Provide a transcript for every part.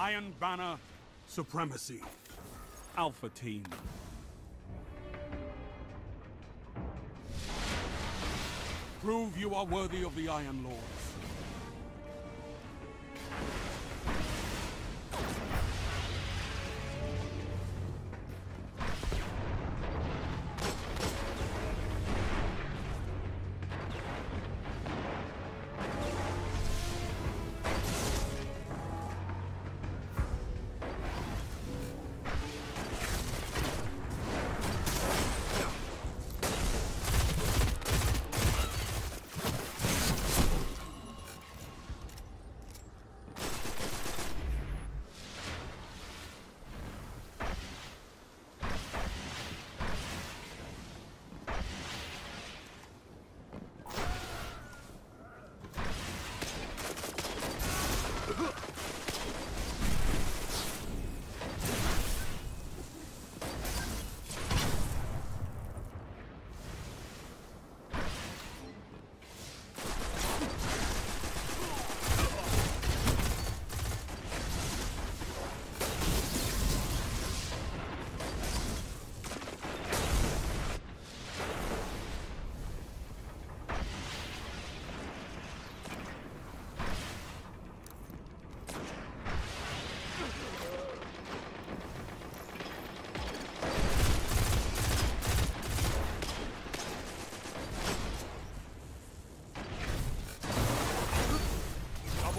Iron Banner Supremacy. Alpha Team. Prove you are worthy of the Iron Lords.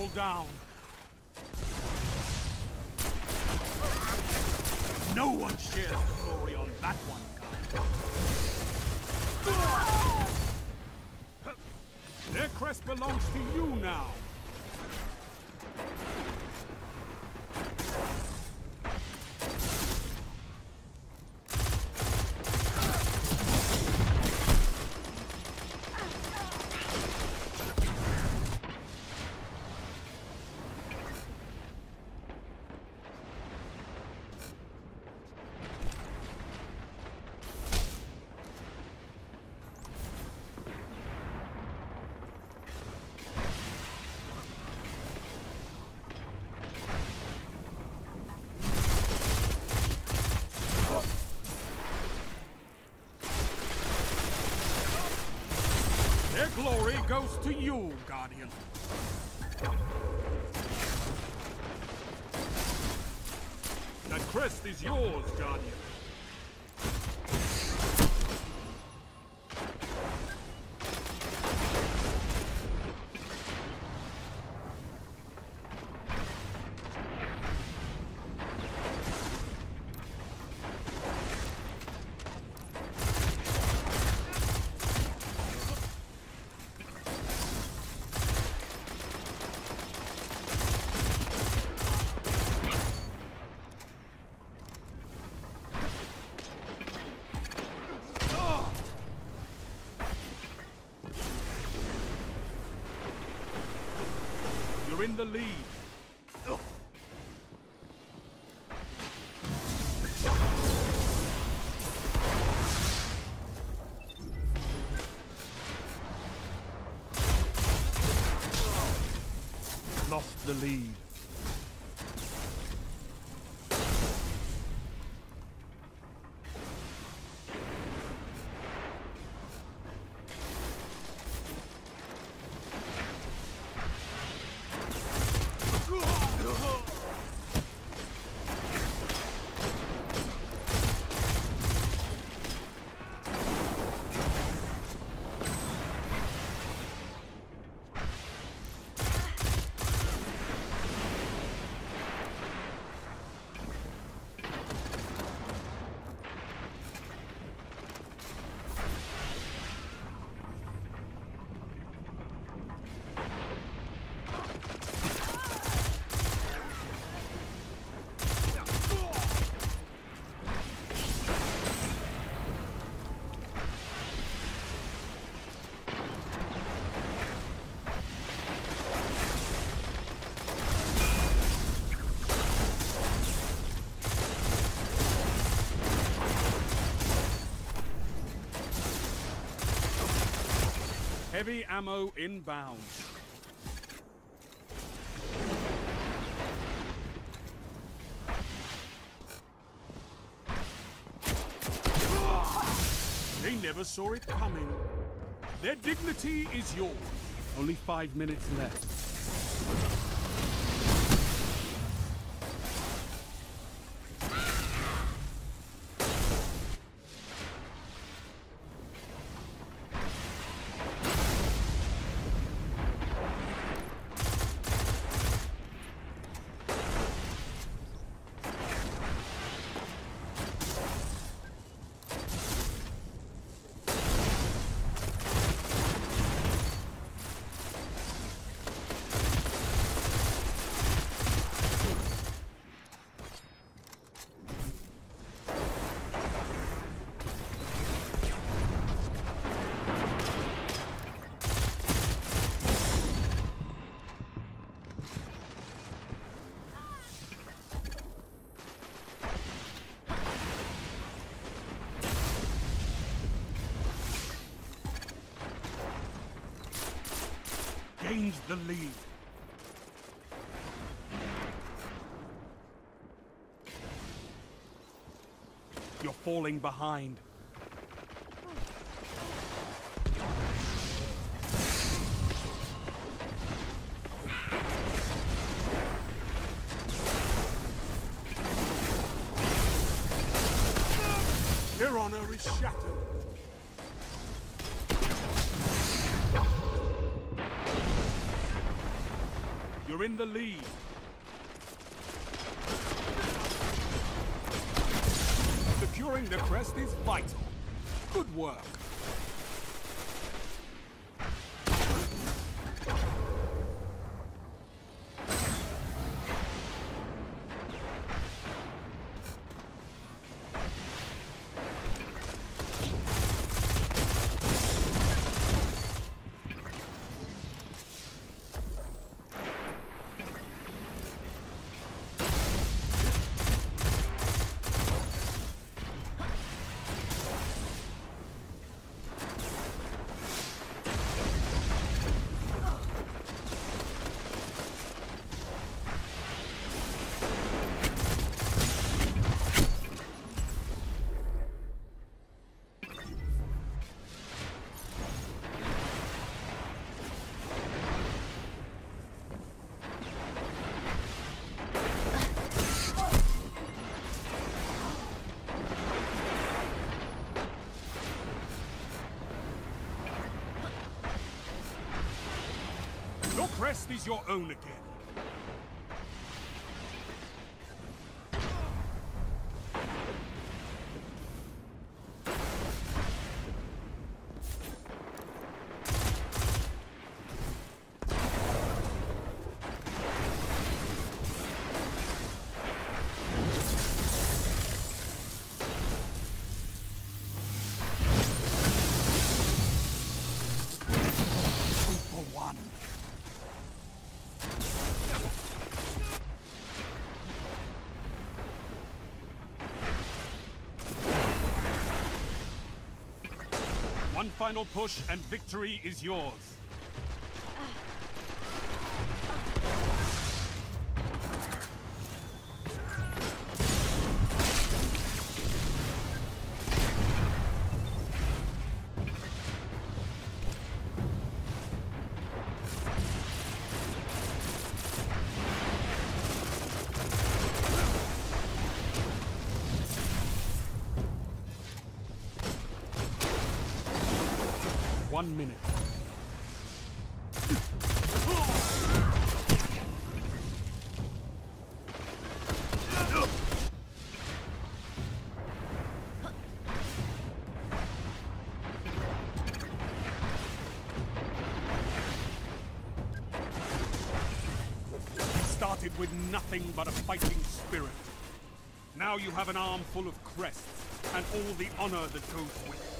Double down. No one shares the glory on that one, guy. Their crest belongs to you now. Glory goes to you, Guardian. The crest is yours, Guardian. You're in the lead. Lost the lead. Heavy ammo inbound. They never saw it coming. Their dignity is yours. Only five minutes left. Gained the lead. You're falling behind. Their honor is shattered. You're in the lead. Securing the crest is vital. Good work. Crest is your own again. Final push and victory is yours. One minute. Started with nothing but a fighting spirit. Now you have an arm full of crests, and all the honor that goes with it.